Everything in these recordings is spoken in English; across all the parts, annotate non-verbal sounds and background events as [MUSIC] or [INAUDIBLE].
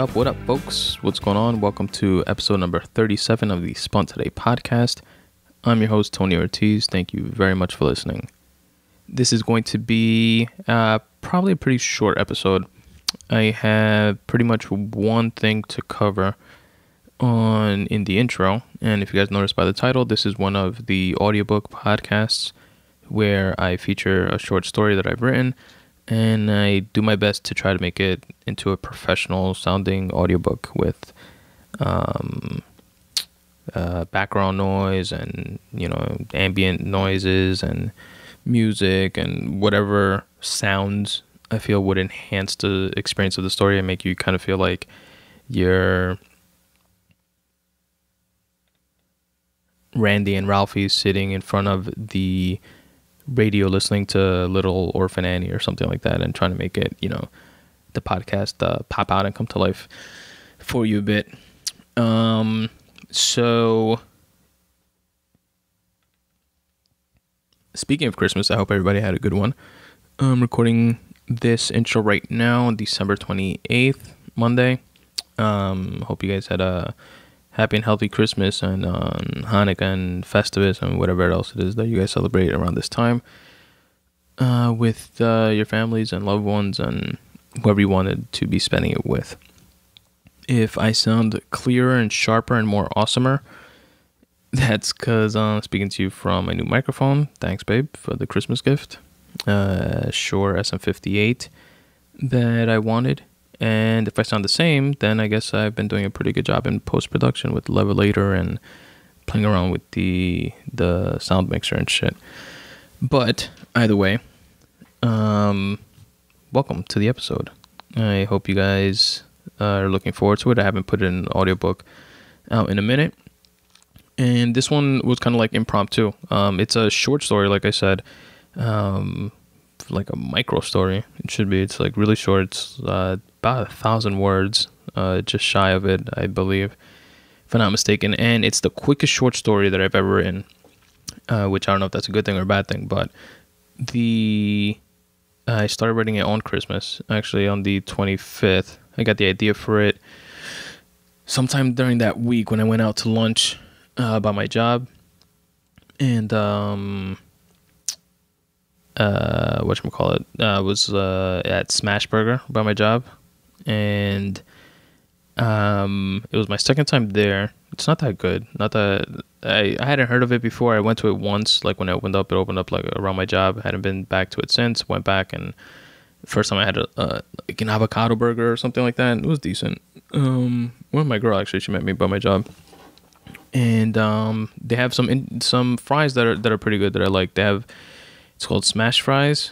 What up, what up, folks? What's going on? Welcome to episode number 37 of the Spun Today podcast. I'm your host, Tony Ortiz. Thank you very much for listening. This is going to be uh, probably a pretty short episode. I have pretty much one thing to cover on in the intro. And if you guys noticed by the title, this is one of the audiobook podcasts where I feature a short story that I've written and I do my best to try to make it into a professional sounding audiobook with um, uh, background noise and you know ambient noises and music and whatever sounds I feel would enhance the experience of the story and make you kind of feel like you're Randy and Ralphie sitting in front of the radio listening to Little Orphan Annie or something like that and trying to make it, you know, the podcast uh, pop out and come to life for you a bit. Um, so, speaking of Christmas, I hope everybody had a good one. I'm recording this intro right now, December 28th, Monday. Um, hope you guys had a happy and healthy Christmas and um, Hanukkah and Festivus and whatever else it is that you guys celebrate around this time uh, with uh, your families and loved ones and whoever you wanted to be spending it with. If I sound clearer and sharper and more awesomer, [LAUGHS] that's because I'm speaking to you from a new microphone. Thanks, babe, for the Christmas gift. Uh, Shure SM58 that I wanted. And if I sound the same, then I guess I've been doing a pretty good job in post production with Levelator and playing around with the the sound mixer and shit. But either way, um, welcome to the episode. I hope you guys are looking forward to it. I haven't put an audiobook out in a minute. And this one was kind of like impromptu. Um, it's a short story, like I said. Um, like a micro story. It should be. It's like really short. It's uh, about a thousand words, uh, just shy of it, I believe, if I'm not mistaken. And it's the quickest short story that I've ever written, uh, which I don't know if that's a good thing or a bad thing. But the I started writing it on Christmas, actually on the 25th. I got the idea for it sometime during that week when I went out to lunch uh, about my job, and um uh, what you call it? Uh, was uh, at Smashburger by my job, and um, it was my second time there. It's not that good. Not that I, I hadn't heard of it before. I went to it once, like when it opened up. It opened up like around my job. Hadn't been back to it since. Went back and first time I had a like an avocado burger or something like that. It was decent. Um, one of my girl actually she met me by my job, and um, they have some in, some fries that are that are pretty good that I like. They have it's called smash fries,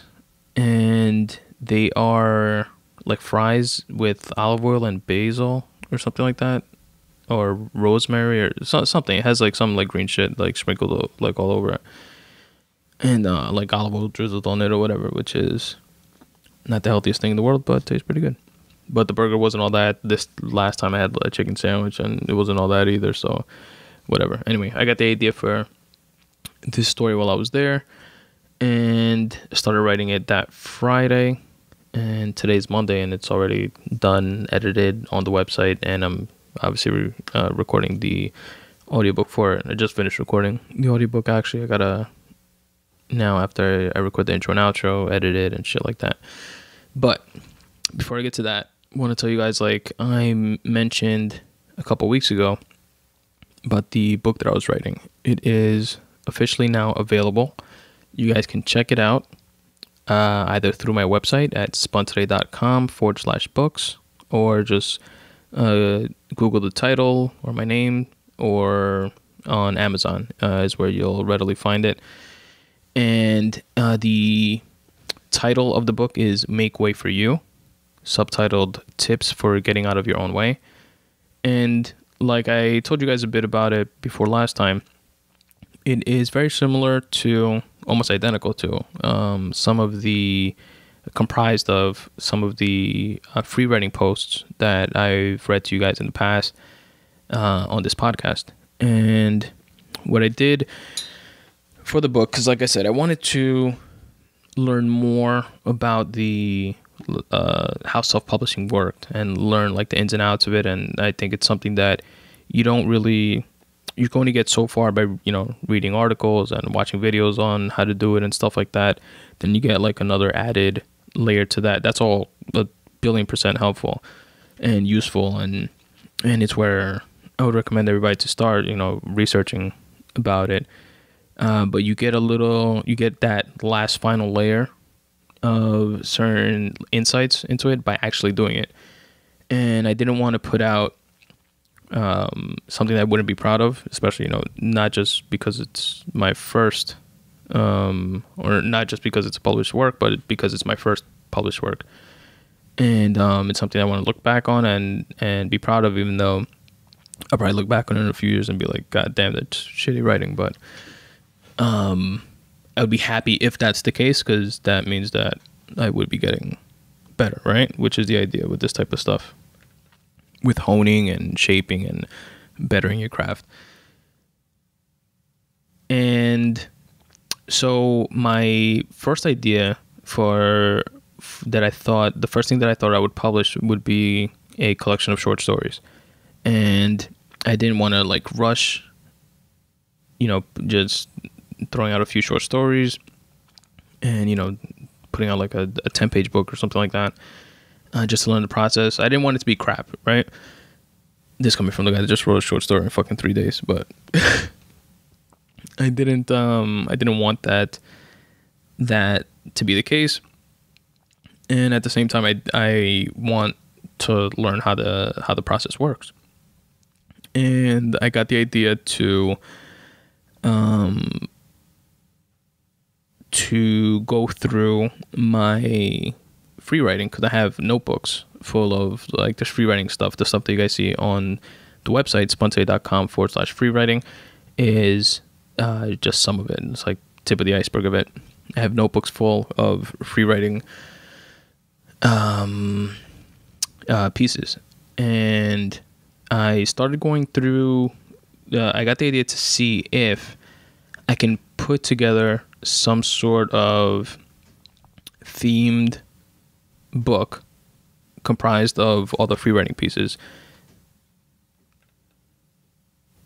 and they are like fries with olive oil and basil or something like that, or rosemary or so, something. It has like some like green shit like sprinkled like all over it, and uh, like olive oil drizzled on it or whatever, which is not the healthiest thing in the world, but tastes pretty good. But the burger wasn't all that. This last time I had a chicken sandwich, and it wasn't all that either. So, whatever. Anyway, I got the idea for this story while I was there and started writing it that Friday. And today's Monday, and it's already done, edited on the website, and I'm obviously re- uh, recording the audiobook for it. I just finished recording the audiobook. Actually, I gotta now after I record the intro and outro, edit it and shit like that. But before I get to that, I want to tell you guys like I mentioned a couple weeks ago about the book that I was writing. It is officially now available you guys can check it out uh, either through my website at spuntoday.com forward slash books or just uh, Google the title or my name or on Amazon uh, is where you'll readily find it. And uh, the title of the book is Make Way for You, subtitled Tips for Getting Out of Your Own Way. And like I told you guys a bit about it before last time, it is very similar to almost identical to um, some of the comprised of some of the uh, free writing posts that I've read to you guys in the past uh, on this podcast. And what I did for the book, because like I said, I wanted to learn more about the uh, how self publishing worked and learn like the ins and outs of it. And I think it's something that you don't really you can only get so far by you know reading articles and watching videos on how to do it and stuff like that. Then you get like another added layer to that. That's all a billion percent helpful and useful, and and it's where I would recommend everybody to start. You know, researching about it. Uh, but you get a little, you get that last final layer of certain insights into it by actually doing it. And I didn't want to put out um, something I wouldn't be proud of, especially you know not just because it's my first, um, or not just because it's a published work, but because it's my first published work, and um, it's something I want to look back on and and be proud of, even though I'll probably look back on it in a few years and be like, God damn, that's shitty writing, but um, I would be happy if that's the case because that means that I would be getting better, right? Which is the idea with this type of stuff with honing and shaping and bettering your craft. And so my first idea for that I thought the first thing that I thought I would publish would be a collection of short stories. And I didn't want to like rush you know just throwing out a few short stories and you know putting out like a, a 10 page book or something like that uh, just to learn the process. I didn't want it to be crap, right? This coming from the guy that just wrote a short story in fucking three days, but [LAUGHS] I didn't. Um, I didn't want that that to be the case, and at the same time, I I want to learn how the how the process works, and I got the idea to um to go through my free writing because I have notebooks full of like this free writing stuff. The stuff that you guys see on the website, spuntoday.com forward slash free writing, is uh, just some of it. It's like tip of the iceberg of it. I have notebooks full of free writing um, uh, pieces. And I started going through, uh, I got the idea to see if I can put together some sort of themed book comprised of all the free writing pieces.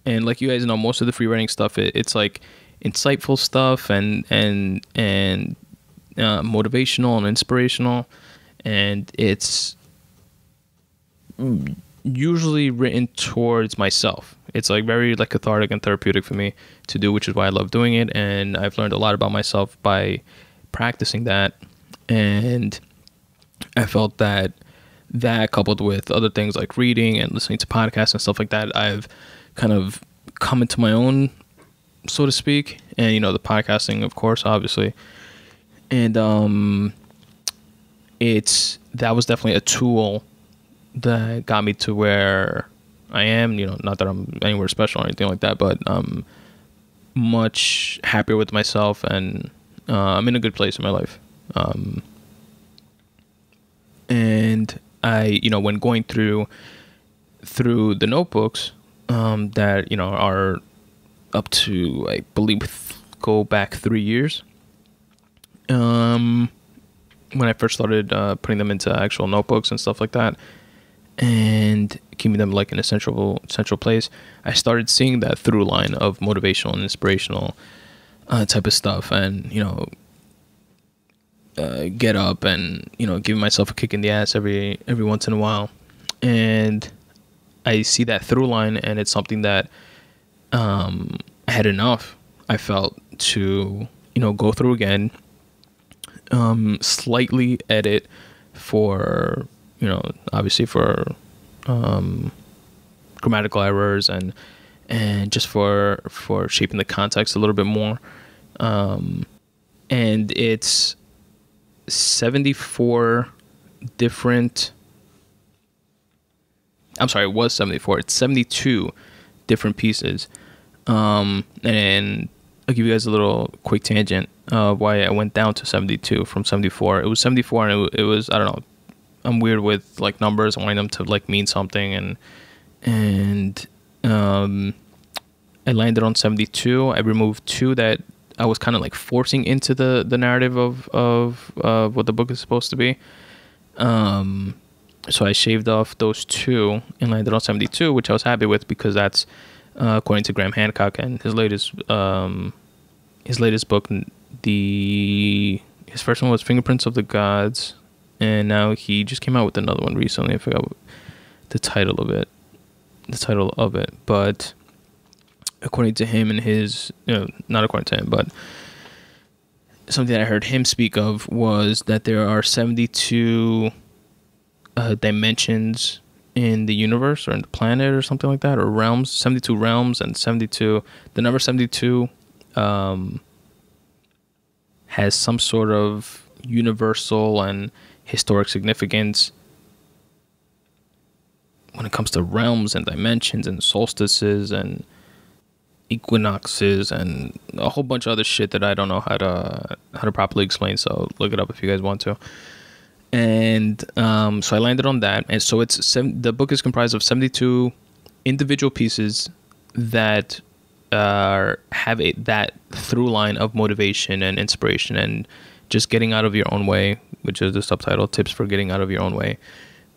And like you guys know, most of the free writing stuff, it, it's like insightful stuff and and and uh, motivational and inspirational, and it's usually written towards myself. It's like very like cathartic and therapeutic for me to do, which is why I love doing it. And I've learned a lot about myself by practicing that. And I felt that that coupled with other things like reading and listening to podcasts and stuff like that, I've kind of come into my own, so to speak. And you know, the podcasting, of course, obviously. And um, it's that was definitely a tool that got me to where I am. You know, not that I'm anywhere special or anything like that, but um, much happier with myself and uh, I'm in a good place in my life. Um, and I, you know, when going through through the notebooks um, that you know are up to I believe go back three years. Um, when I first started uh, putting them into actual notebooks and stuff like that, and keeping them like in a central central place, I started seeing that through line of motivational and inspirational uh, type of stuff, and you know, uh, get up and you know give myself a kick in the ass every every once in a while, and I see that through line, and it's something that um, I had enough. I felt to you know go through again, um, slightly edit for you know obviously for um, grammatical errors and and just for for shaping the context a little bit more. Um, and it's 74 different I'm sorry, it was 74. It's 72 different pieces. Um, and I'll give you guys a little quick tangent of why I went down to 72 from 74. It was 74 and it, it was, I don't know, I'm weird with like numbers. I want them to like mean something and, and, um, I landed on 72. I removed two that I was kind of like forcing into the the narrative of of uh, what the book is supposed to be, Um, so I shaved off those two and landed on 72, which I was happy with because that's uh, according to Graham Hancock and his latest um, his latest book. The his first one was Fingerprints of the Gods, and now he just came out with another one recently. I forgot the title of it, the title of it, but according to him and his, you know, not according to him, but something that I heard him speak of was that there are 72 uh, dimensions in the universe or in the planet or something like that, or realms, 72 realms and 72. The number 72 um, has some sort of universal and historic significance when it comes to realms and dimensions and solstices and equinoxes and a whole bunch of other shit that I don't know how to how to properly explain. So look it up if you guys want to. And um, so I landed on that, and so it's seven, the book is comprised of seventy two individual pieces that uh, have a that through line of motivation and inspiration and just getting out of your own way, which is the subtitle "Tips for Getting Out of Your Own Way."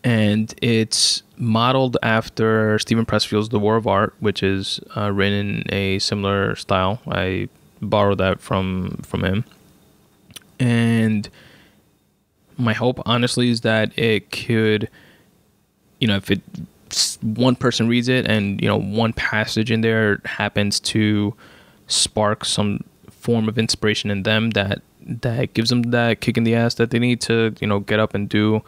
And it's modeled after Steven Pressfield's The War of Art, which is uh, written in a similar style. I borrowed that from from him, and my hope, honestly, is that it could, you know, if it one person reads it and you know one passage in there happens to spark some form of inspiration in them that that gives them that kick in the ass that they need to you know get up and do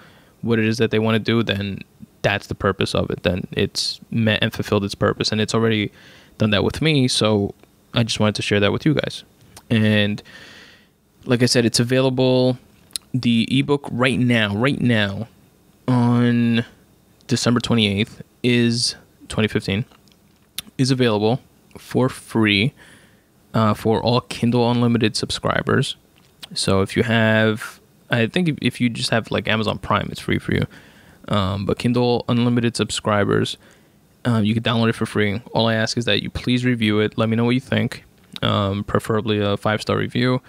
what it is that they want to do, then that's the purpose of it. Then it's met and fulfilled its purpose. And it's already done that with me. So I just wanted to share that with you guys. And like I said, it's available. The ebook right now, right now, on December 28th, is 2015, is available for free uh, for all Kindle Unlimited subscribers. So if you have I think if you just have like Amazon Prime, it's free for you. Um, but Kindle Unlimited subscribers, um, you can download it for free. All I ask is that you please review it. Let me know what you think, um, preferably a five star review,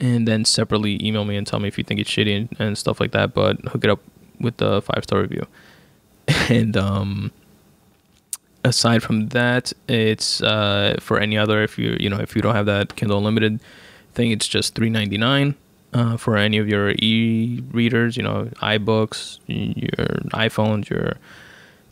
and then separately email me and tell me if you think it's shitty and, and stuff like that. But hook it up with the five star review. [LAUGHS] and um, aside from that, it's uh, for any other if you you know if you don't have that Kindle Unlimited thing, it's just three ninety nine uh, for any of your e-readers, you know, iBooks, your iPhones, your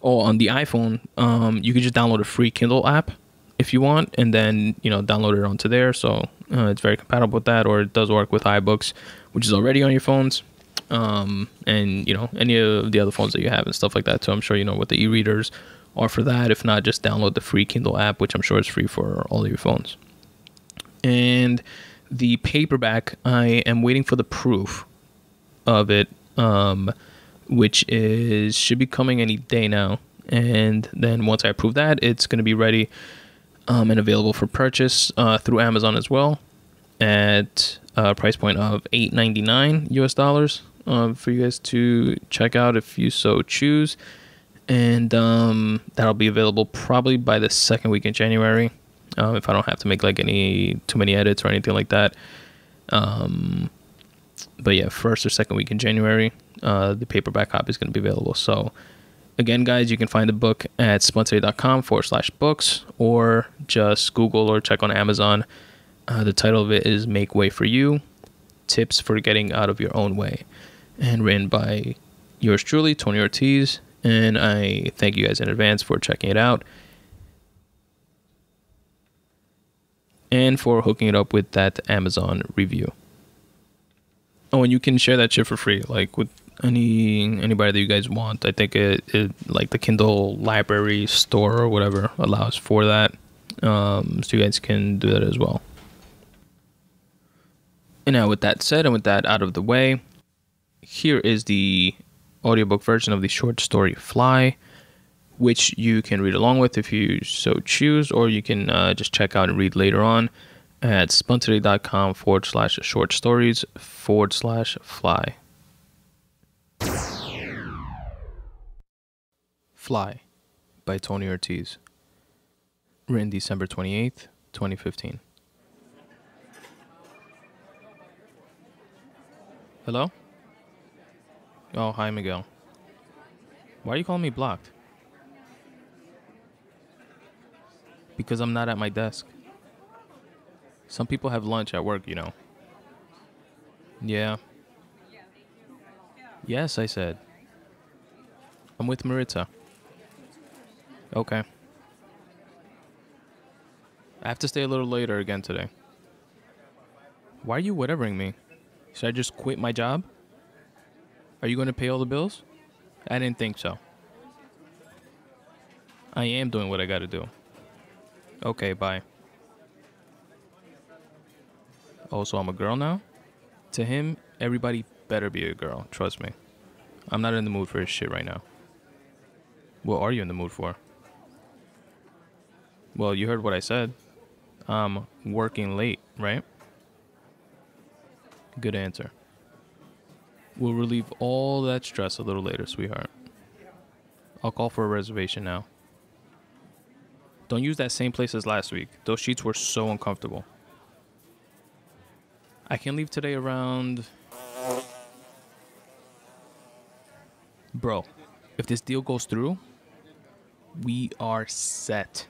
oh on the iPhone, um, you can just download a free Kindle app if you want, and then you know download it onto there. So uh, it's very compatible with that, or it does work with iBooks, which is already on your phones, um, and you know any of the other phones that you have and stuff like that. So I'm sure you know what the e-readers are for that. If not, just download the free Kindle app, which I'm sure is free for all of your phones. And the paperback, I am waiting for the proof of it, um, which is should be coming any day now. And then once I approve that, it's going to be ready um, and available for purchase uh, through Amazon as well at a price point of eight ninety nine US dollars uh, for you guys to check out if you so choose. And um, that'll be available probably by the second week in January um, if I don't have to make like any too many edits or anything like that. Um, but yeah, first or second week in January, uh, the paperback copy is going to be available. So again, guys, you can find the book at spuntoday.com forward slash books or just Google or check on Amazon. Uh, the title of it is Make Way for You Tips for Getting Out of Your Own Way, and written by yours truly, Tony Ortiz. And I thank you guys in advance for checking it out. And for hooking it up with that Amazon review. Oh, and you can share that shit for free, like with any anybody that you guys want. I think it, it like the Kindle library store or whatever allows for that, um, so you guys can do that as well. And now, with that said, and with that out of the way, here is the audiobook version of the short story Fly which you can read along with if you so choose, or you can uh, just check out and read later on at spuntoday.com forward slash short stories forward slash fly. Fly by Tony Ortiz. Written December 28th, 2015. Hello? Oh, hi, Miguel. Why are you calling me blocked? Because I'm not at my desk. Some people have lunch at work, you know. Yeah. Yes, I said. I'm with Maritza. Okay. I have to stay a little later again today. Why are you whatevering me? Should I just quit my job? Are you going to pay all the bills? I didn't think so. I am doing what I gotta do. Okay, bye. Oh, so I'm a girl now? To him, everybody better be a girl, trust me. I'm not in the mood for his shit right now. What are you in the mood for? Well, you heard what I said. I'm working late, right? Good answer. We'll relieve all that stress a little later, sweetheart. I'll call for a reservation now. Don't use that same place as last week. Those sheets were so uncomfortable. I can leave today around. Bro, if this deal goes through, we are set.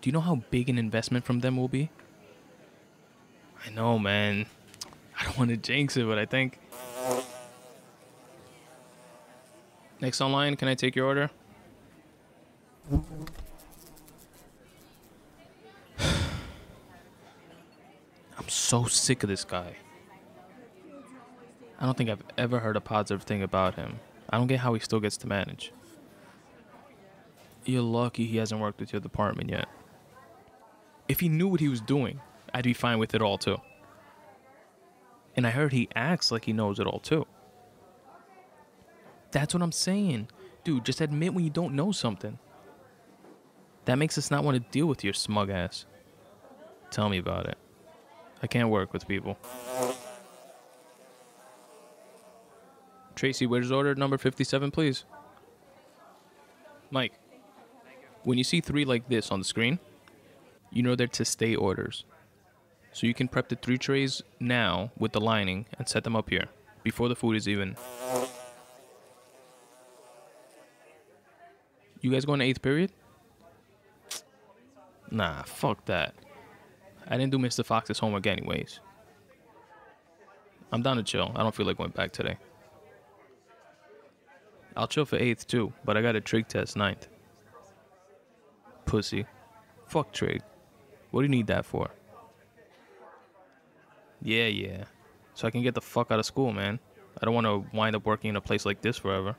Do you know how big an investment from them will be? I know, man. I don't want to jinx it, but I think. Next online, can I take your order? [SIGHS] I'm so sick of this guy. I don't think I've ever heard a positive thing about him. I don't get how he still gets to manage. You're lucky he hasn't worked with your department yet. If he knew what he was doing, I'd be fine with it all too. And I heard he acts like he knows it all too. That's what I'm saying. Dude, just admit when you don't know something. That makes us not want to deal with your smug ass. Tell me about it. I can't work with people. Tracy, where's order number 57, please? Mike, when you see three like this on the screen, you know they're to stay orders. So you can prep the three trays now with the lining and set them up here before the food is even. You guys going to eighth period? Nah, fuck that. I didn't do Mr. Fox's homework anyways. I'm down to chill. I don't feel like going back today. I'll chill for eighth too, but I got a trig test ninth. Pussy. Fuck trig. What do you need that for? Yeah, yeah. So I can get the fuck out of school, man. I don't want to wind up working in a place like this forever.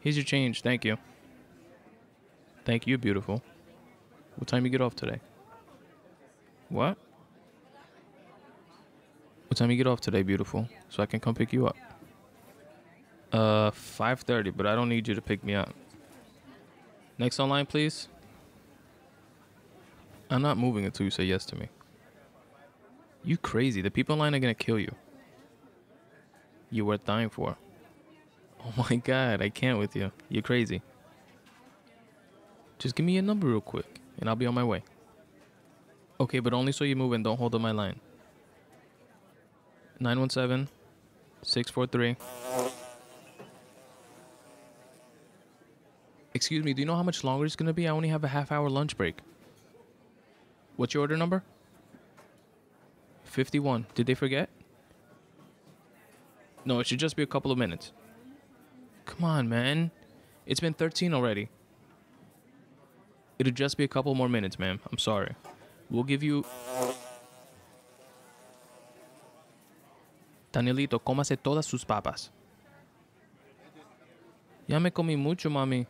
Here's your change. Thank you. Thank you, beautiful. What time you get off today? What? What time you get off today, beautiful? So I can come pick you up. Uh, 5:30, but I don't need you to pick me up. Next online, please. I'm not moving until you say yes to me. You crazy. The people online are gonna kill you. You worth dying for. Oh my god, I can't with you. You're crazy. Just give me a number real quick, and I'll be on my way. Okay, but only so you move and don't hold up my line. 917 643. Excuse me, do you know how much longer it's gonna be? I only have a half hour lunch break. What's your order number? 51. Did they forget? No, it should just be a couple of minutes. Come on, man. It's been 13 already. It'll just be a couple more minutes, ma'am. I'm sorry. We'll give you. Danielito, cómase todas sus papas. Ya me comí mucho, mami.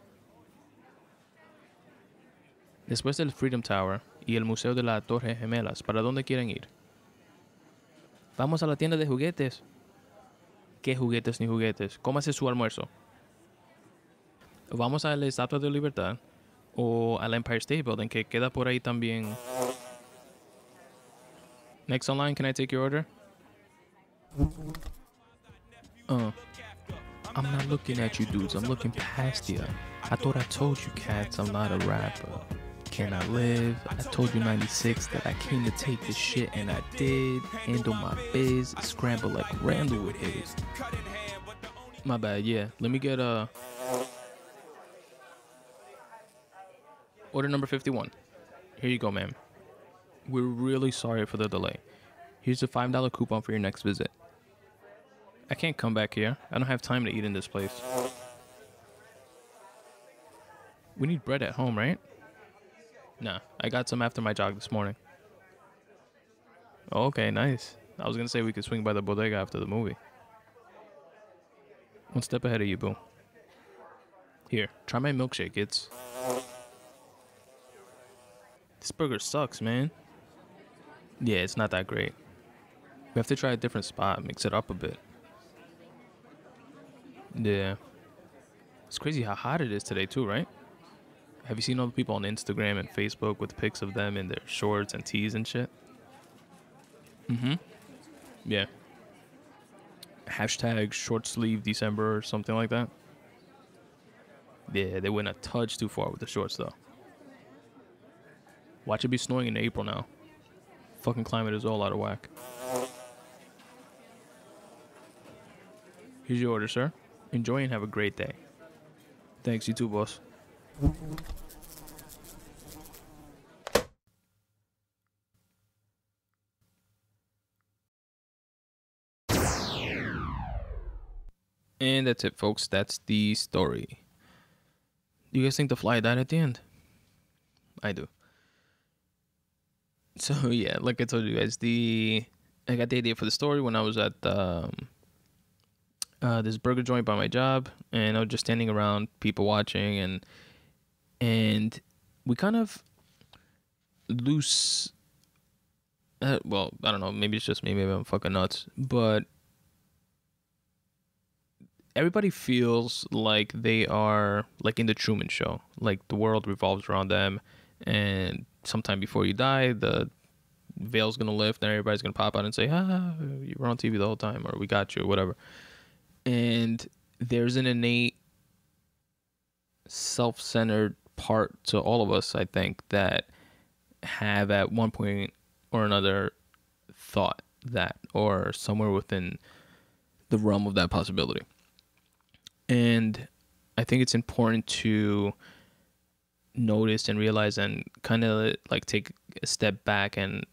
Después del Freedom Tower y el Museo de la Torre Gemelas, ¿para dónde quieren ir? Vamos a la tienda de juguetes. ¿Qué juguetes ni juguetes? Cómase su almuerzo. Vamos a la Estatua de Libertad o al Empire State Building, que queda por ahí también. Next online, can I take your order? Uh, I'm not looking at you dudes, I'm looking past you. I thought I told you cats I'm not a rapper. can I live? I told you 96 that I came to take this shit and I did. Handle my biz, scramble like Randall with his. My bad, yeah. Let me get uh Order number 51. Here you go, ma'am. We're really sorry for the delay. Here's a $5 coupon for your next visit. I can't come back here. I don't have time to eat in this place. We need bread at home, right? Nah, I got some after my jog this morning. Okay, nice. I was gonna say we could swing by the bodega after the movie. One step ahead of you, boo. Here, try my milkshake. It's. This burger sucks, man. Yeah, it's not that great. We have to try a different spot, mix it up a bit. Yeah. It's crazy how hot it is today, too, right? Have you seen all the people on Instagram and Facebook with pics of them in their shorts and tees and shit? Mm hmm. Yeah. Hashtag short sleeve December or something like that. Yeah, they went a touch too far with the shorts though. Watch it be snowing in April now. Fucking climate is all out of whack. Here's your order, sir. Enjoy and have a great day. Thanks, you too, boss. And that's it, folks. That's the story. Do you guys think the fly died at the end? I do. So [LAUGHS] yeah, like I told you guys, the I got the idea for the story when I was at um, uh, this burger joint by my job, and I was just standing around, people watching, and and we kind of loose. Uh, well, I don't know. Maybe it's just me. Maybe I'm fucking nuts. But everybody feels like they are like in the Truman Show. Like the world revolves around them, and sometime before you die, the veil's gonna lift, and everybody's gonna pop out and say, "Ah, you were on TV the whole time," or "We got you," or whatever. And there's an innate self-centered part to all of us, I think, that have at one point or another thought that, or somewhere within the realm of that possibility. And I think it's important to notice and realize and kind of like take a step back and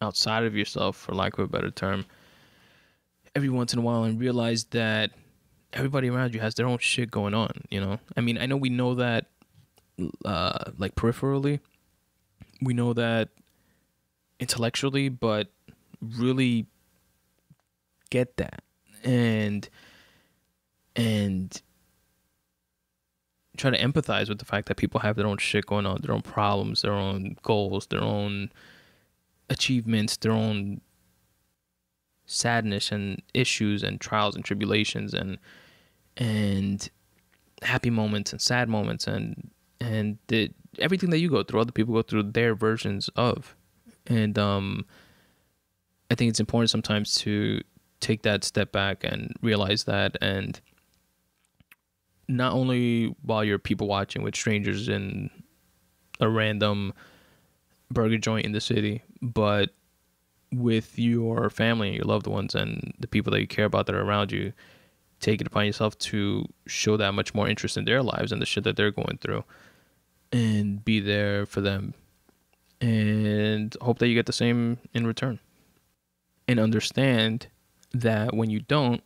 outside of yourself, for lack of a better term, every once in a while and realize that everybody around you has their own shit going on, you know? I mean, I know we know that uh, like peripherally, we know that intellectually, but really get that. And and try to empathize with the fact that people have their own shit going on, their own problems, their own goals, their own achievements, their own sadness and issues and trials and tribulations and and happy moments and sad moments and and the, everything that you go through, other people go through their versions of, and um, I think it's important sometimes to take that step back and realize that and not only while you're people watching with strangers in a random burger joint in the city, but with your family and your loved ones and the people that you care about that are around you, take it upon yourself to show that much more interest in their lives and the shit that they're going through and be there for them and hope that you get the same in return. And understand that when you don't,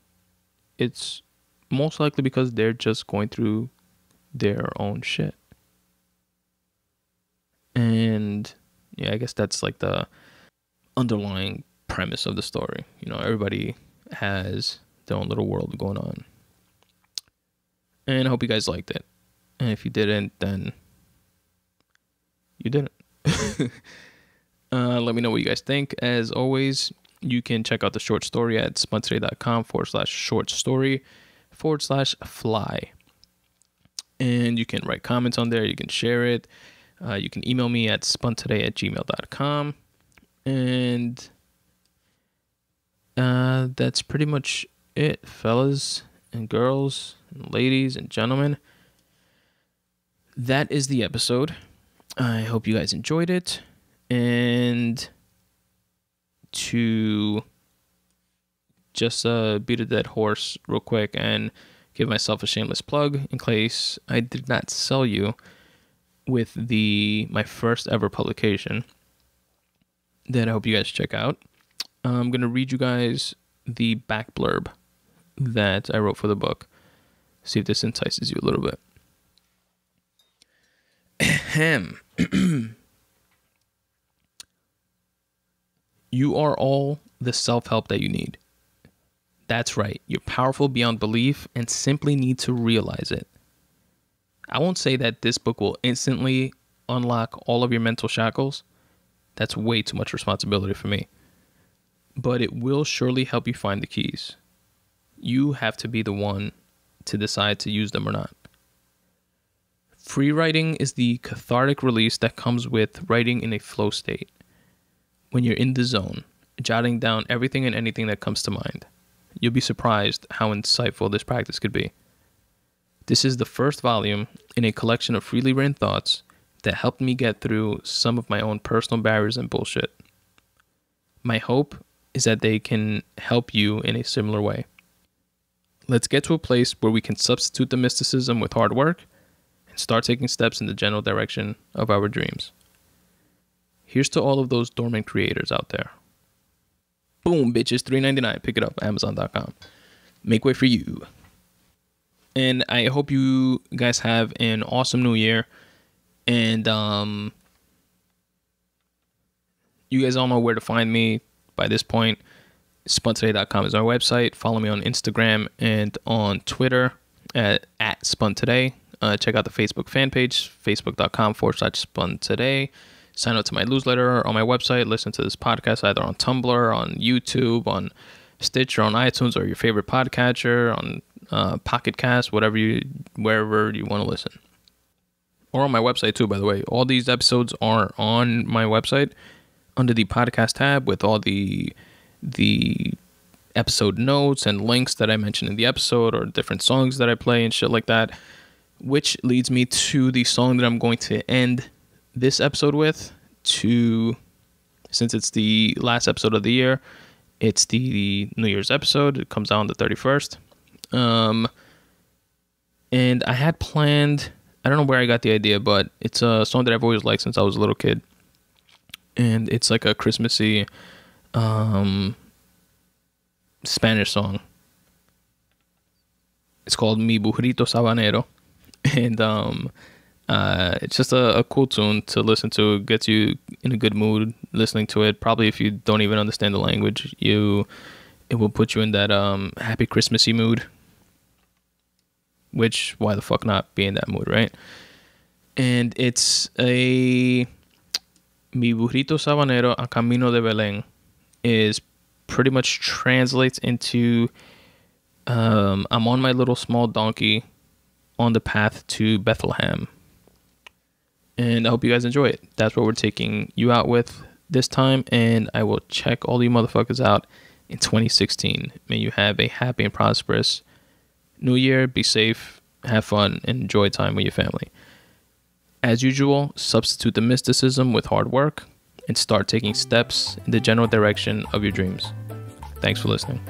it's most likely because they're just going through their own shit. And yeah, I guess that's like the underlying premise of the story. You know, everybody has their own little world going on. And I hope you guys liked it. And if you didn't, then you didn't. [LAUGHS] uh, let me know what you guys think. As always, you can check out the short story at spuntoday.com forward slash short story forward slash fly. And you can write comments on there. You can share it. Uh, you can email me at spuntoday at gmail.com. And uh, that's pretty much it, fellas and girls and ladies and gentlemen. That is the episode. I hope you guys enjoyed it. And to just uh, beat a dead horse real quick and give myself a shameless plug in case I did not sell you with the my first ever publication that I hope you guys check out. I'm gonna read you guys the back blurb that I wrote for the book. See if this entices you a little bit. Ahem. [CLEARS THROAT] you are all the self help that you need. That's right, you're powerful beyond belief and simply need to realize it. I won't say that this book will instantly unlock all of your mental shackles. That's way too much responsibility for me. But it will surely help you find the keys. You have to be the one to decide to use them or not. Free writing is the cathartic release that comes with writing in a flow state. When you're in the zone, jotting down everything and anything that comes to mind. You'll be surprised how insightful this practice could be. This is the first volume in a collection of freely written thoughts that helped me get through some of my own personal barriers and bullshit. My hope is that they can help you in a similar way. Let's get to a place where we can substitute the mysticism with hard work and start taking steps in the general direction of our dreams. Here's to all of those dormant creators out there. Boom, bitches, three ninety nine. Pick it up, Amazon.com. Make way for you. And I hope you guys have an awesome new year. And um, you guys all know where to find me by this point. Spuntoday.com is our website. Follow me on Instagram and on Twitter at, at SpunToday. Uh, check out the Facebook fan page, facebook.com forward slash SpunToday. Sign up to my newsletter on my website. Listen to this podcast either on Tumblr, on YouTube, on Stitcher, on iTunes, or your favorite podcatcher, on uh, Pocket Cast, whatever you, wherever you want to listen. Or on my website too, by the way. All these episodes are on my website under the podcast tab with all the the episode notes and links that I mentioned in the episode or different songs that I play and shit like that. Which leads me to the song that I'm going to end this episode with. To since it's the last episode of the year, it's the New Year's episode. It comes out on the 31st. Um, and I had planned. I don't know where I got the idea, but it's a song that I've always liked since I was a little kid, and it's like a Christmassy um, Spanish song. It's called Mi Burrito Sabanero, [LAUGHS] and um, uh, it's just a, a, cool tune to listen to. It gets you in a good mood listening to it. Probably if you don't even understand the language, you it will put you in that um, happy Christmassy mood. Which why the fuck not be in that mood, right? And it's a Mi burrito sabanero a camino de Belén is pretty much translates into um, I'm on my little small donkey on the path to Bethlehem. And I hope you guys enjoy it. That's what we're taking you out with this time. And I will check all you motherfuckers out in 2016. May you have a happy and prosperous new year. Be safe, have fun, and enjoy time with your family. As usual, substitute the mysticism with hard work and start taking steps in the general direction of your dreams. Thanks for listening.